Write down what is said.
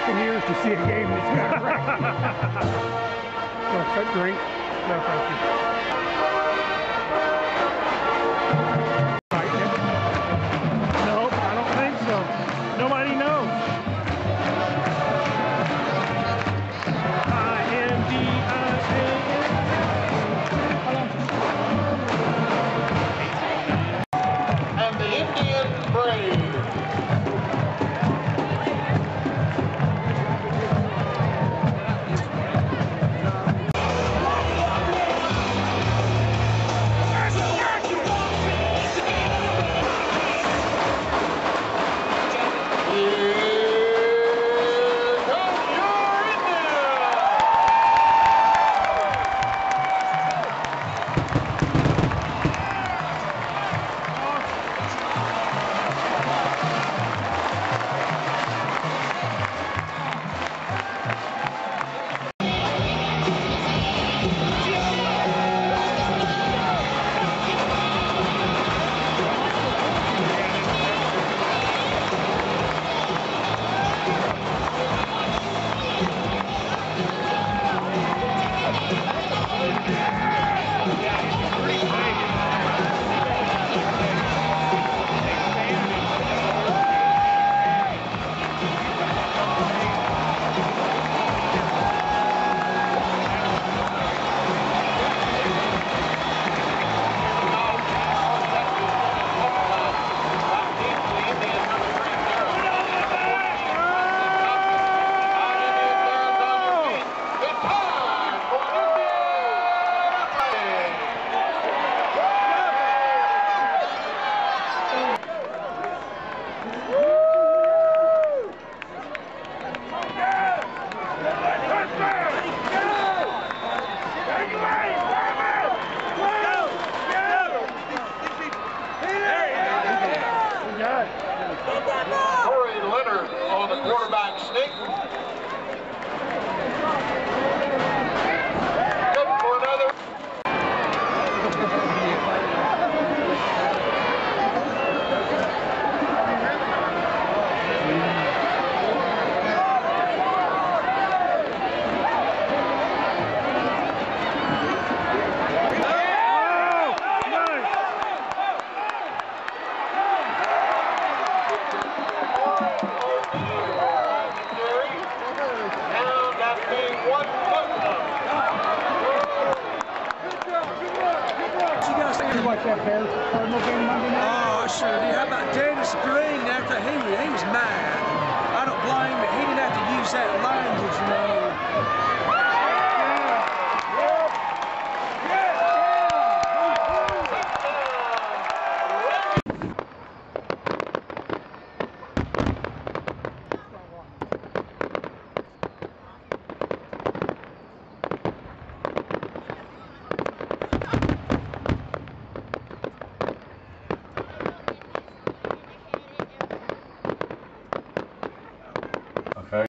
fucking years to see a game that's got wrecked. no, cut drink. No, thank you. Watch that game Monday night? Oh, sure. How about Dennis Green after he, he was mad. I don't blame him. He didn't have to use that.